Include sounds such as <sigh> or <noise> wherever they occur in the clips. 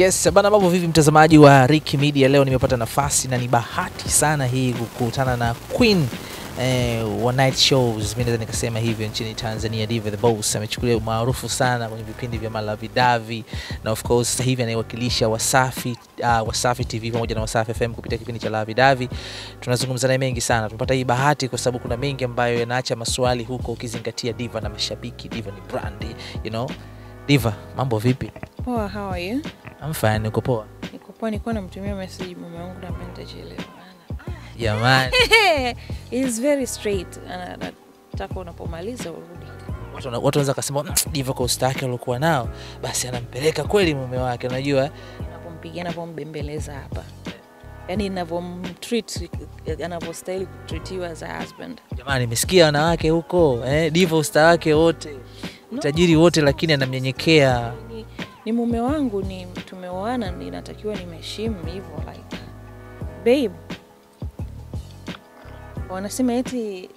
Yes, bana mambo vipi mtazamaji wa Ricky Media? Leo nimepata nafasi na ni bahati sana hii kukutana na Queen eh, wa night shows, mimi naweza nikasema hivyo nchini Tanzania. Diva the Boss amechukulia umaarufu sana kwenye vipindi vya Malavidavi na of course sasa hivi anayewakilisha Wasafi uh, Wasafi TV pamoja na Wasafi FM kupitia kipindi cha Lavidavi. Tunazungumza naye mengi sana, tumepata hii bahati kwa sababu kuna mengi ambayo yanaacha maswali huko, ukizingatia Diva na mashabiki. Diva ni brandi, you know. Diva, mambo vipi? Poa, how are you? I'm fine, niko poa? Niko poa, nilikuwa namtumia message mama yangu na nitachelewa. Jamani. <laughs> Is very straight. Anataka unapomaliza urudi. watu wanaweza kusema "Mm, kwa usta wake aliokuwa nao basi anampeleka kweli mume wake, unajua anapompigia hapa. yani anavyostahili kutreatiwa as a husband. Jamani, nimesikia wanawake huko eh? divo usta wake wote utajiri wote, lakini anamnyenyekea. Ni, mume wangu ni tumeoana ninatakiwa nimheshimu hivyo like babe. Wanasema eti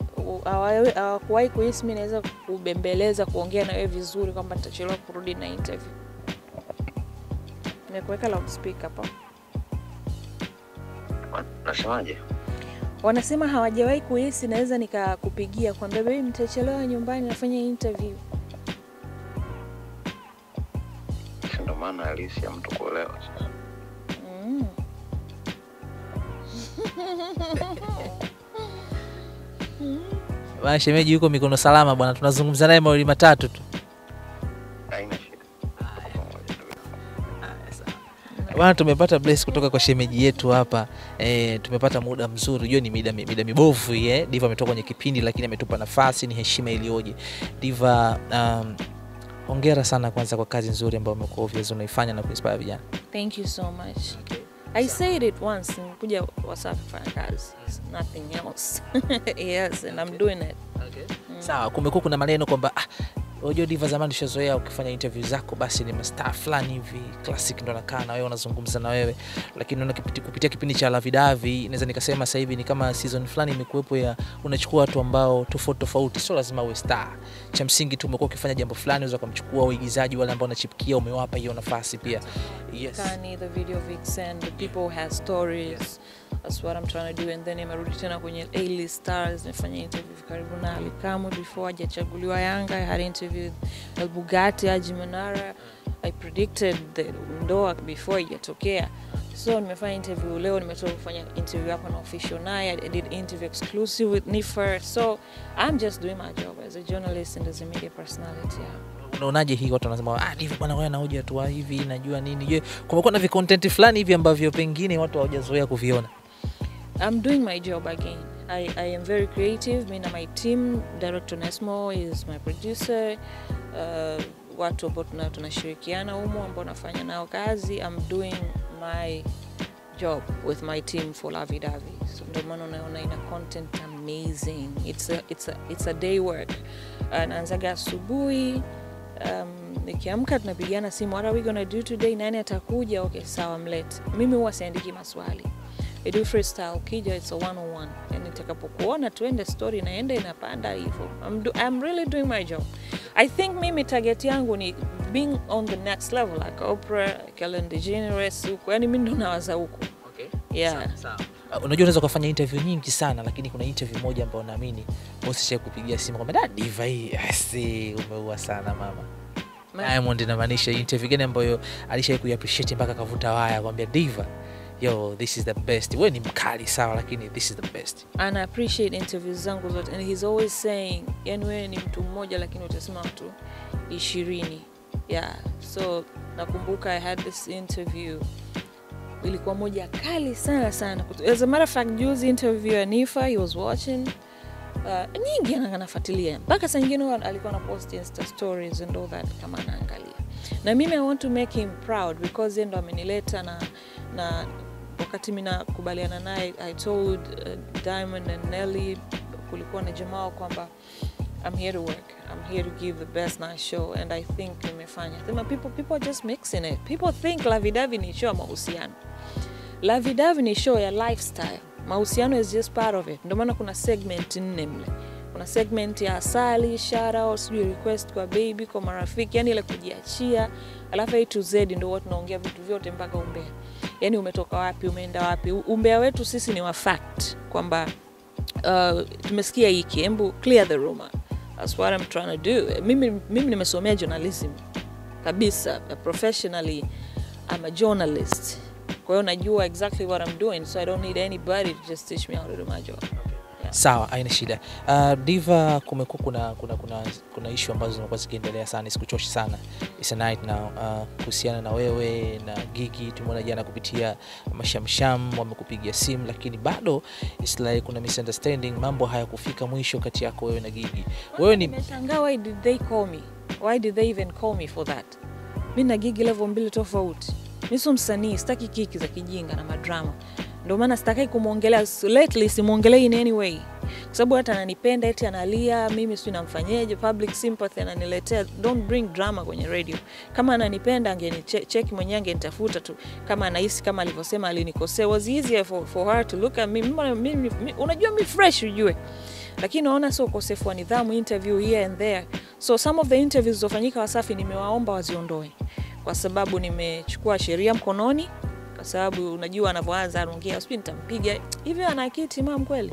hawakuwahi kuhisi mi naweza kubembeleza kuongea na wewe vizuri kwamba nitachelewa kurudi na interview. Nimekuweka loudspeaker hapa Nasemaje? wanasema hawajawahi kuhisi naweza nikakupigia kwambia babe nitachelewa nyumbani nafanya interview halisi ya mtu kuolewa. mm. <laughs> Bwana shemeji yuko mikono salama bwana, tunazungumza naye mawili matatu tu. Haina shida. Bwana, tumepata bless kutoka kwa shemeji yetu hapa e, tumepata muda mzuri. Unajua ni mida, mida mibovu ye. eh. Diva ametoka kwenye kipindi lakini ametupa nafasi, ni heshima iliyoje. Diva, um, hongera sana kwanza kwa kazi nzuri ambayo umekuwa obvious unaifanya na kuinspire vijana. thank you so much Okay. I said it once, nikuja Wasafi kufanya kazi, It's nothing else. <laughs> yes, and I'm doing it. Okay. Mm. Sawa, kumekuwa kuna maneno kwamba ah, unajua Diva zamani tushazoea ukifanya interview zako basi ni mastaa fulani hivi classic ndo nakaa na wewe unazungumza na wewe, lakini una kipiti- kupitia kipindi cha Lavidavi naweza nikasema sasa hivi ni kama season fulani imekuwepo ya unachukua watu ambao tofauti tofauti, sio lazima uwe star. Cha msingi tu umekuwa ukifanya jambo fulani, unaweza kumchukua waigizaji wale ambao wanachipukia, umewapa hiyo nafasi pia. Yes. Kani, the video vixen, the people has stories. That's what I'm trying to do. And then nimerudi tena kwenye A-list stars, nimefanya interview karibu na Ali Kamwe before hajachaguliwa Yanga. I had interview with Bugatti, Haji Manara. I predicted the ndoa before ijatokea. So nimefanya interview leo, nimetoka kufanya interview hapa na official naye. I did interview exclusive with Nifer. So I'm just doing my job as a journalist and as a media personality. Yeah. Unaonaje hii watu wanasema ah, Diva bwana, wewe anaoja tu hivi, najua nini. Je, kumekuwa na vikontenti fulani hivi ambavyo pengine watu hawajazoea kuviona? I'm doing my job again. I, I am very creative. Me and my team, Director Nesmo is my producer. Uh, watu ambao tuna- tunashirikiana humo ambao nafanya nao kazi. I'm doing my job with my team for Lavi Davi. So ndio maana unaona ina content amazing. It's a, it's a, it's a day work. Uh, naanzaga asubuhi um, nikiamka tunapigana simu what are we gonna do today nani atakuja okay sawa mlete mimi huwa siandiki maswali I do freestyle ukija it's a one on one yani nitakapokuona tuende story inaenda inapanda hivyo. I'm, do, I'm really doing my job. I think mimi target yangu ni being on the next level like Oprah like Ellen DeGeneres huko. Yani mimi ndo nawaza huko. Yeah. Uh, unajua unaweza ukafanya interview nyingi sana lakini kuna interview moja ambayo naamini usisha kupigia simu kwamba da diva hii asi umeua sana mama. Ma- Diamond inamaanisha interview gani ambayo alishai kuiappreciate mpaka akavuta waya kwambia diva yo this is the best. We ni mkali sawa lakini this is the best. Ana appreciate interviews zangu zote. And he's always saying yani wewe ni mtu mmoja lakini utasema mtu ishirini. Yeah. So nakumbuka i had this interview. Ilikuwa moja kali sana sana. As a matter of fact juzi interview ya nifa he was watching. Uh, nyingi ana- anafuatilia mpaka saa nyingine alikuwa na post insta stories and all that kama anaangalia. Na mimi i want to make him proud because ndo amenileta na na wakati mi nakubaliana naye i told uh, diamond and nelly kulikuwa na jamaa kwamba i'm here to work. I'm here to give the best night show and i think nimefanya. Sema people, people are just mixing it. People think lavidavi ni show ya mahusiano. Lavidavi ni show ya lifestyle. Mahusiano is just part of it. Ndio maana kuna segment nne mle. Kuna segment ya asali shara sijui request kwa baby kwa marafiki yani ile kujiachia. Alafu a to z ndio huwa tunaongea vitu vyote mpaka umbea yani umetoka wapi umeenda wapi? Umbea wetu sisi ni wa fact kwamba uh, tumesikia hiki. Hebu clear the rumor. That's what I'm trying to do. Mimi, mimi nimesomea journalism kabisa professionally. I'm a journalist. Kwa hiyo najua exactly what I'm doing so I don't need anybody to just teach me how to do my job Sawa, haina shida. Uh, Diva, kumekuwa kuna kuna kuna, kuna ishu ambazo zimekuwa zikiendelea sana, sikuchoshi sana It's a night uh, kuhusiana na wewe na Gigi. Tumeona jana kupitia mashamsham wamekupigia simu, lakini bado like kuna misunderstanding, mambo hayakufika mwisho kati yako wewe na Gigi. Wewe ni nimeshangaa why did they call me why did they even call me for that Mimi na gigi level mbili tofauti mi sio msanii sitaki kiki za kijinga na madrama ndio maana sitakai kumwongelea lately simwongelei in any way. Kwa sababu hata ananipenda eti analia mimi sijui namfanyeje public sympathy ananiletea don't bring drama kwenye radio. Kama ananipenda angenicheck mwenyewe angenitafuta tu. Kama anahisi kama alivyosema alinikosea. Was easier for, for her to look at me. Mbona mimi, mi, unajua mi fresh ujue. Lakini naona sio ukosefu wa nidhamu interview here and there. So some of the interviews zilizofanyika wasafi nimewaomba waziondoe. Kwa sababu nimechukua sheria mkononi kwa sababu unajua anavyoanza anaongea sijui nitampiga. Hivyo ana akili timamu kweli.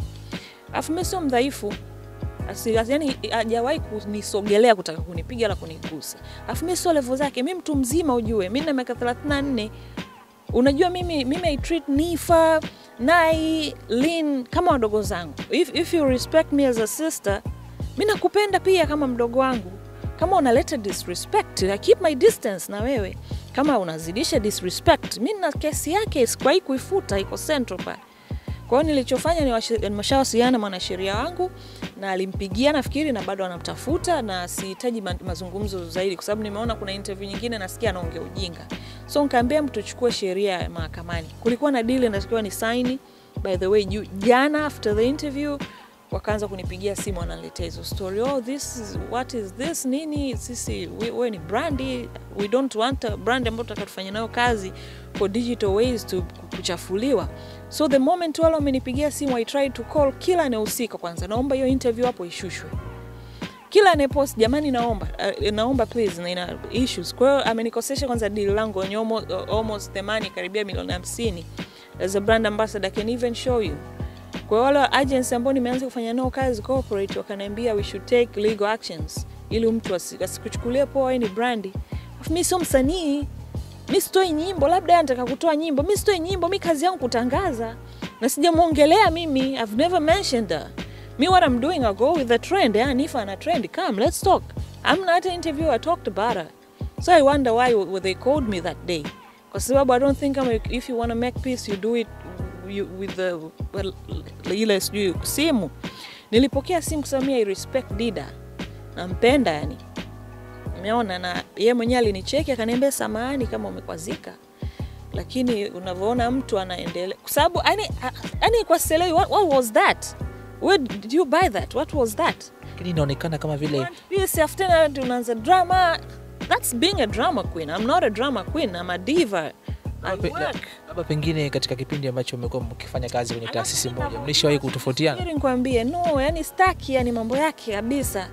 Alafu mimi sio mdhaifu. Yani hajawahi kunisogelea kutaka kunipiga la kunigusa. Alafu mi sio levo zake. Mi mtu mzima ujue. Mi na miaka 34 unajua mimi mimi I treat nifa nai lin kama wadogo zangu. If, if you respect me as a sister mi nakupenda pia kama mdogo wangu. Kama unaleta disrespect I keep my distance na wewe kama unazidisha disrespect mi na kesi yake sikuwahi kuifuta iko central pale. Kwa hiyo nilichofanya nimeshawasiliana na mwanasheria wangu na alimpigia nafikiri na bado anamtafuta na sihitaji ma- mazungumzo zaidi kwa sababu nimeona kuna interview nyingine nasikia anaongea ujinga. So nkaambia mtu chukue sheria ya mahakamani. Kulikuwa na deal inatakiwa ni saini by the way jana after the interview wakaanza kunipigia simu wananiletea hizo story oh this is, what is this? Nini? Sisi we, we ni brandi. We don't want a brand ambayo tutaka tufanye nayo kazi for digital ways to kuchafuliwa. So the moment wale wamenipigia simu i tried to call kila anayehusika kwanza. Naomba hiyo interview hapo ishushwe. Kila anayepost jamani naomba uh, naomba please na ina issues. Kwa hiyo amenikosesha kwanza deal langu wenye almost, almost themani karibia milioni hamsini. As a brand ambassador can even show you kwa hiyo wale agency ambao nimeanza kufanya nao kazi corporate wakaniambia we should take legal actions ili mtu asi- asikuchukulie poa wewe ni brandi Afu mi sio msanii mi sitoi nyimbo labda yeye anataka kutoa nyimbo mi sitoi nyimbo mi kazi yangu kutangaza. Na sijamwongelea mimi I've never mentioned her. Me what I'm doing I go with the trend yeah, if ana trend come let's talk. I'm not an interviewer, I talked about her. So I wonder why they called me that day. Kwa sababu I don't think I'm, if you want to make peace you do it with the well, ile sijui simu. Nilipokea simu I respect Dida nampenda yani. Umeona na ye mwenyewe alinicheki akaniambia samahani kama umekwazika. Lakini unavyoona mtu anaendelea kwa sababu yani, kwa sielewi what, what was that? Where did you buy that? What was that? Lakini inaonekana kama vile that? Unaanza drama. That's being a drama queen. I'm not a drama queen. I'm a diva. Labda pengine katika kipindi ambacho mmekuwa mkifanya kazi kwenye taasisi moja mlishawahi kutofautiana? Nikwambie no yani staki yani mambo yake kabisa.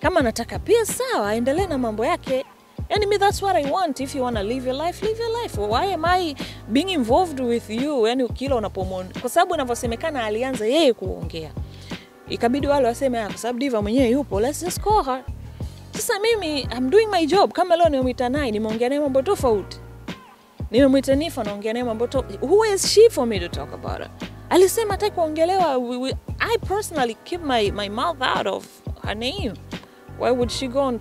Kama anataka pia sawa aendelee na mambo yake. Yani me that's what i want. If you wanna live your life live your life. Why am i being involved with you? Yani kila unapomon kwa sababu inavyosemekana alianza yeye kuongea. Ikabidi wale waseme "Ah, kwa sababu diva mwenyewe yupo let's just call her. Sasa mimi I'm doing my job. Kama leo nimemwita naye nimeongea naye mambo tofauti nimemwita nifa naongea naye mambo to who is she for me to talk about it? Alisema hata kuongelewa. I personally keep my, my mouth out of her name. Why would she go on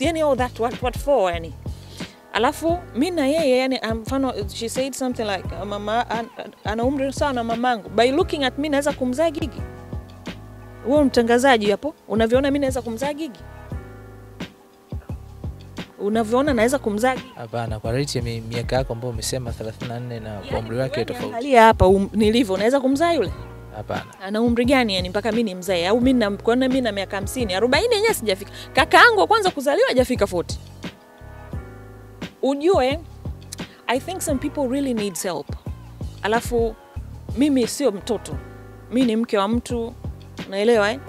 yani all that what, what for yani? Alafu mi na yeye yani mfano she said something like mama an, an- ana umri sawa na mamangu. By looking at me naweza kumzaa gigi. Huo mtangazaji hapo unavyoona mi naweza kumzaa gigi unavyoona naweza kumzaa? Hapana kwa rate ya miaka yako ambayo umesema 34 na kwa umri wake tofauti. angalia hapa um, nilivyo naweza kumzaa yule? Hapana. Ana umri gani yani mpaka mimi ni mzee au mimi na- kuona mimi na miaka hamsini? Arobaini yenyewe sijafika. Kaka yangu wa kwanza kuzaliwa hajafika 40 ujue i think some people really needs help. Alafu mimi sio mtoto. Mi ni mke wa mtu. Unaelewa eh?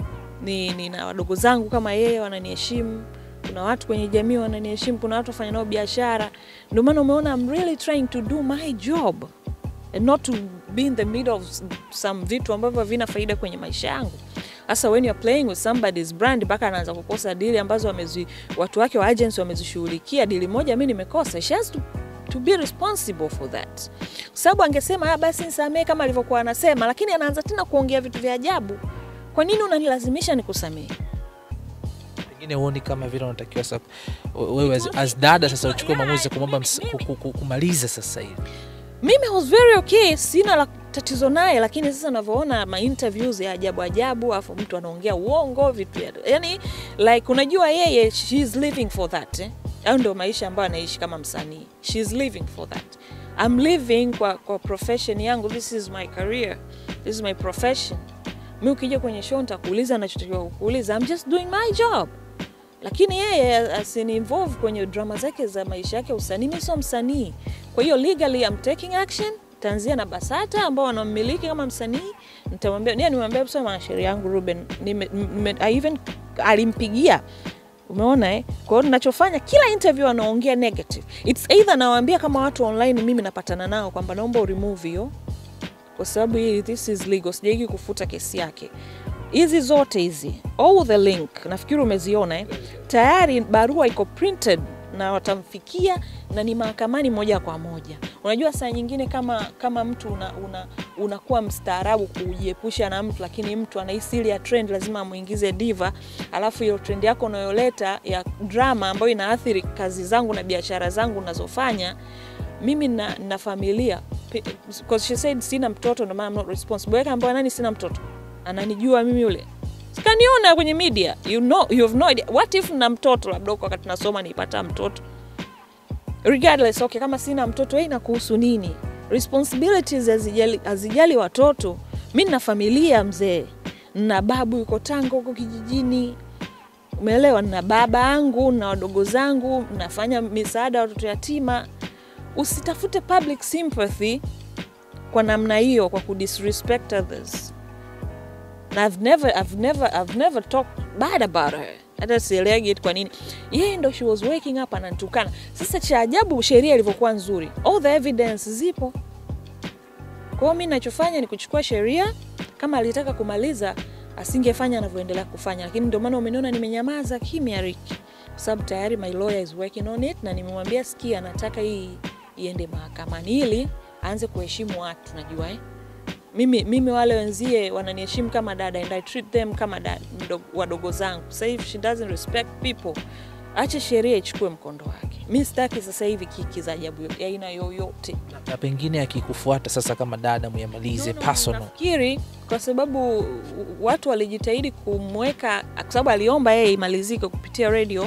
ni nina wadogo zangu kama yeye wananiheshimu kuna watu kwenye jamii wananiheshimu kuna watu wafanya nao biashara. Ndio maana umeona I'm really trying to do my job and not to be in the middle of some vitu ambavyo havina faida kwenye maisha yangu. Hasa when you're playing with somebody's brand mpaka anaanza kukosa dili ambazo wamezi, watu wake wa agency wamezishughulikia dili moja mi nimekosa. She has to, to be responsible for that. Sababu angesema ah, basi nisamee kama alivyokuwa anasema lakini anaanza tena kuongea vitu vya ajabu. Kwa nini unanilazimisha nikusamehe pengine huoni kama vile unatakiwa sasa wewe as, dada sasa uchukue maamuzi ya kumwomba kumaliza sasa hivi. Mimi was very okay sina la tatizo naye lakini sasa navyoona ma interviews ya ajabu ajabu afu mtu anaongea uongo vitu ya, yani like unajua yeye she is living for that eh? au ndio maisha ambayo anaishi kama msanii. She is living for that. I'm living kwa, kwa profession yangu. This is my career. This is my profession. Mi ukija kwenye show nitakuuliza anachotakiwa kukuuliza. I'm just doing my job lakini yeye asini involve kwenye drama zake za maisha yake ya usanii Mimi sio msanii. Kwa hiyo legally I'm taking action. Taanzia na basata ambao wanammiliki kama msanii nitamwambia nia nimwambia sio mwanasheria yangu ruben nime, nime, I even alimpigia. Umeona eh? kwa hiyo ninachofanya kila interview anaongea negative. Its either nawaambia kama watu online mimi napatana nao kwamba naomba uremove hiyo kwa sababu hii this is legal sijaiki kufuta kesi yake hizi zote hizi all the link nafikiri umeziona tayari barua iko printed na watamfikia na ni mahakamani moja kwa moja. Unajua saa nyingine kama kama mtu una, una, unakuwa mstaarabu kujiepusha na mtu lakini mtu anahisi ile ya trend lazima amwingize diva alafu hiyo trend yako unayoleta ya drama ambayo inaathiri kazi zangu na biashara zangu nazofanya mimi na, na familia sina mtoto ndio responsible. Weka ambayo nani sina mtoto ananijua mimi yule. Sikaniona kwenye media. You know, you have no idea. what if na mtoto labda huko wakati nasoma nipata mtoto? Regardless okay kama sina mtoto hey, nakuhusu nini? Responsibilities hazijali, hazijali watoto. Mi na familia mzee. Na babu yuko tanga huko kijijini. Umeelewa? Na baba angu na wadogo zangu. Nafanya misaada ya watoto yatima. Usitafute public sympathy kwa namna hiyo kwa kudisrespect others na I've never, I've never, I've never talked bad about her. Hata sieleagi kwa nini. Yeye ndo she was waking up ananitukana sasa cha ajabu sheria ilivyokuwa nzuri. All the evidence zipo. Kwa hiyo mi nachofanya ni kuchukua sheria. Kama alitaka kumaliza asingefanya anavyoendelea kufanya. Lakini ndio maana umeniona nimenyamaza kimya riki sababu tayari my lawyer is working on it na nimemwambia sikia nataka hii iende mahakamani ili aanze kuheshimu watu najua eh? Mimi, mimi wale wenzie wananiheshimu kama dada and I treat them kama wadogo zangu. Sasa hivi she doesn't respect people. Ache sheria ichukue mkondo wake mi sitaki sasa hivi kiki za ajabu ya aina yoyote. Na pengine akikufuata sasa kama dada muyamalize No, no, personal. nafikiri kwa sababu watu walijitahidi kumweka kwa sababu aliomba yeye imalizike kupitia radio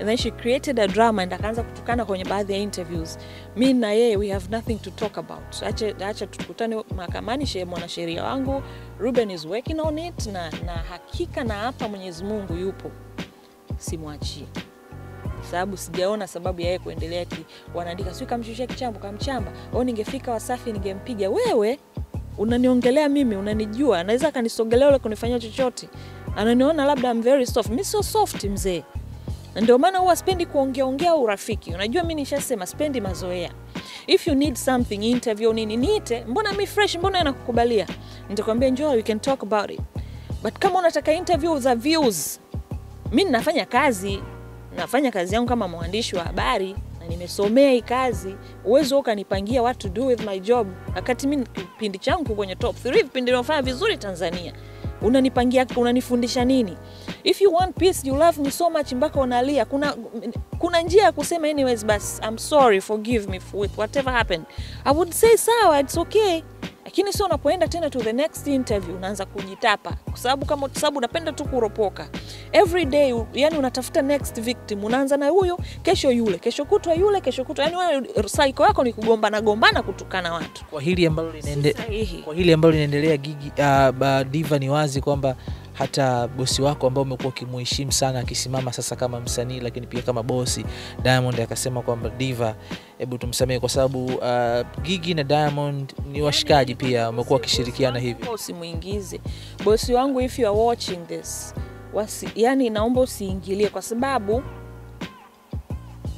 and then she created a drama and akaanza kutukana kwenye baadhi ya interviews. Mi na yeye we have nothing to talk about. Acha, acha tukutane mahakamani shee mwanasheria wangu. Ruben is working on it na, na hakika na hapa mwenyezi mungu yupo. Simwachie sababu sijaona sababu ya yeye kuendelea ki, wanaandika. Sio kamshushia kichambo kamchamba au ningefika wasafi ningempiga wewe unaniongelea mimi unanijua anaweza akanisogelea ule kunifanyia chochote? Ananiona labda I'm very soft. Mi sio soft mzee. Ndio maana huwa spendi kuongeaongea urafiki. Unajua mi nishasema spendi mazoea. If you need something interview nini niite. Mbona mi fresh mbona nakukubalia nitakwambia njoo we can talk about it. But kama unataka interview za views mi ninafanya kazi nafanya kazi yangu kama mwandishi wa habari na nimesomea hii kazi. Uwezo ukanipangia what to do with my job. Wakati mi kipindi changu kwenye top 3 vipindi vinafanya vizuri tanzania. Unanipangia unanifundisha nini? If you want peace you love me so much mpaka unalia. Kuna kuna njia ya kusema anyways bas i'm sorry forgive me for whatever happened. I would say sawa it's okay lakini sio unapoenda tena to the next interview unaanza kujitapa. Kwa sababu kama sababu unapenda tu kuropoka. Every day yani unatafuta next victim. Unaanza na huyo kesho yule kesho kutwa yule kesho kutwa. Yani wewe psycho yako ni kugombana gombana kutukana watu. Kwa hili ambalo linaendelea, kwa hili ambalo linaendelea gigi uh, diva ni wazi kwamba hata bosi wako ambao umekuwa ukimuheshimu sana akisimama sasa kama msanii lakini pia kama bosi diamond akasema kwamba diva hebu tumsamehe kwa sababu uh, gigi na diamond ni washikaji pia wamekuwa wakishirikiana hivi. Bosi wangu if you are watching this wasi, yani naomba usiingilie kwa sababu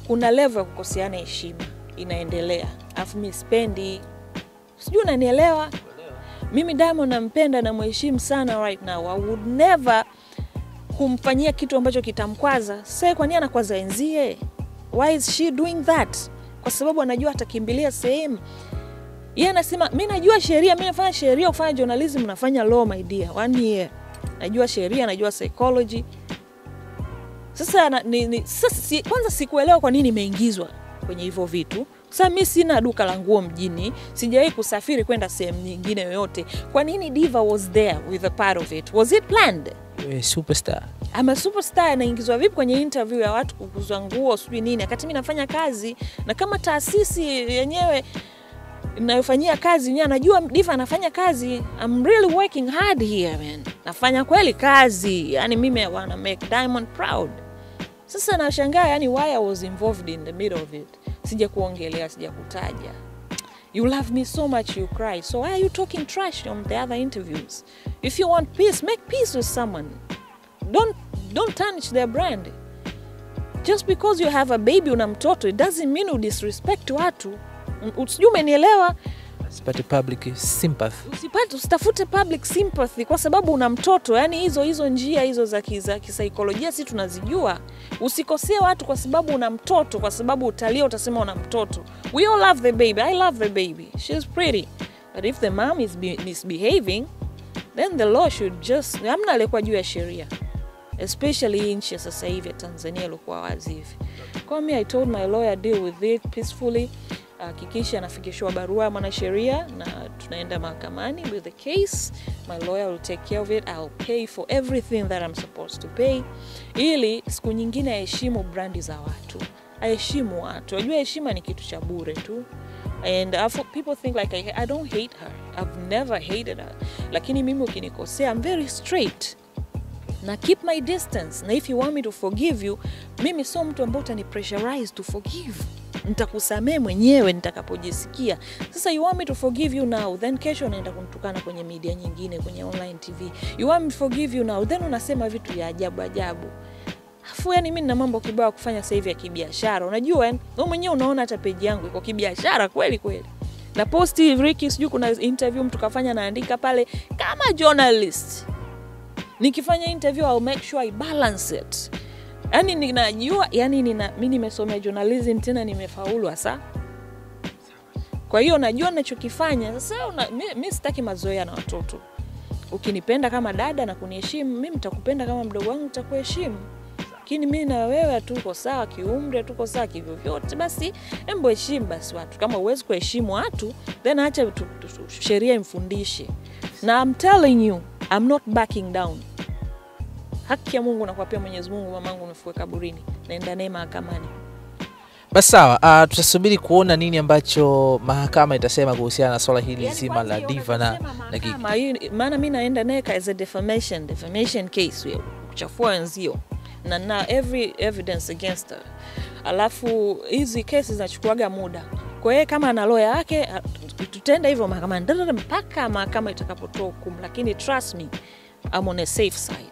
kuna levo ya kukoseana heshima inaendelea, alafu mi spendi sijui unanielewa. Mimi Diamond nampenda na mheshimu sana right now. I would never kumfanyia kitu ambacho kitamkwaza. Sasa kwa nini anakwaza wenzie? Why is she doing that? Kwa sababu anajua atakimbilia sehemu. Yeye anasema mi najua sheria, mi nafanya sheria, kufanya journalism, nafanya law my dear, one year. Najua sheria, najua psychology. Sasa ni, ni, sasa si, kwanza sikuelewa kwa nini imeingizwa kwenye hivyo vitu. Sasa mi sina duka la nguo mjini, sijawahi kusafiri kwenda sehemu nyingine yoyote. Kwa nini Diva was there with a part of it? Was it planned? Wewe superstar. ama superstar anaingizwa vipi kwenye interview ya watu kukuzwa nguo sijui nini, wakati mi nafanya kazi na kama taasisi yenyewe mnayofanyia kazi yenyewe anajua Diva anafanya kazi. I'm really working hard here man, nafanya kweli kazi, yani mimi wana wanna make Diamond proud. Sasa nashangaa yani why I was involved in the middle of it. Sija kuongelea, sija kutaja. You love me so much you cry. So why are you talking trash on the other interviews? If you want peace, make peace with someone. Don't don't tarnish their brand. Just because you have a baby una mtoto, it doesn't mean you disrespect watu. Sijui umenielewa? Sipate public sympathy. Usipate, usitafute public sympathy kwa sababu una mtoto. Yani hizo hizo njia hizo za ki- za kisaikolojia si tunazijua. Usikosee watu kwa sababu una mtoto, kwa sababu utalia utasema una mtoto. We all love the baby. I love the baby. She's pretty. But if the mom is be misbehaving, then the law should just hamna aliyekuwa juu ya sheria especially hii nchi ya sasa hivi ya Tanzania ilikuwa wazi hivi. Kwa mi I told my lawyer deal with it peacefully, hakikisha anafikishiwa barua ya mwanasheria na tunaenda mahakamani with the case. My lawyer will take care of it. I'll pay for everything that I'm supposed to pay, ili siku nyingine aheshimu brandi za watu, aheshimu watu. Ajua heshima ni kitu cha bure tu and uh, people think like I, I don't hate her. I've never hated her, lakini mimi ukinikosea I'm very straight na keep my distance na if you want me to forgive you mimi sio mtu ambao utani pressurize to forgive nitakusamee mwenyewe nitakapojisikia. Sasa you want me to forgive you now then kesho unaenda kumtukana kwenye media nyingine kwenye online tv you want me to forgive you now then unasema vitu vya ajabu ajabu. Afu yani mi nina mambo kibao kufanya sasa hivi ya kibiashara. Unajua yani wewe mwenyewe unaona hata peji yangu iko kibiashara kweli kweli. Na posti Ricky sijui kuna interview mtu kafanya naandika pale kama journalist. Nikifanya interview I'll make sure I balance it. Yani ninajua yani nina, mi nimesomea journalism tena nimefaulu hasa. Kwa hiyo najua nachokifanya. Sasa una, mi, mi sitaki mazoea na watoto. Ukinipenda kama dada na kuniheshimu, mi mtakupenda kama mdogo wangu, nitakuheshimu. Lakini mi na wewe hatuko sawa kiumri, hatuko sawa kivyovyote, basi embo heshimu basi watu. Kama uwezi kuheshimu watu, then acha tu- tu- tu- sheria imfundishe. Na I'm telling you, I'm not backing down. Haki ya Mungu nakuapia Mwenyezi Mungu, mamangu nifue kaburini, naenda naye mahakamani. Basi sawa, uh, tutasubiri kuona nini ambacho mahakama itasema kuhusiana na swala hili zima la Diva na, na Gigi. maana mi naenda naye as a defamation, defamation case wewe kuchafua wenzio na na every evidence against her. Alafu hizi kesi zinachukuaga muda, kwa hiyo kama ana lawyer yake a- tutaenda hivyo mahakamani mpaka mahakama itakapotoa hukumu, lakini trust me I'm on a safe side.